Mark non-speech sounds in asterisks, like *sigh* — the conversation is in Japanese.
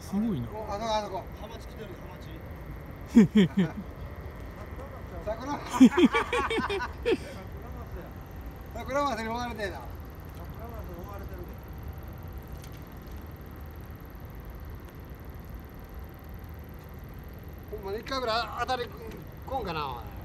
すごいな。あのあそこハマチ来てるハマチ桜 *laughs* 桜マスに追われてるなほんまに一回ぐらい当たりこんかなおい。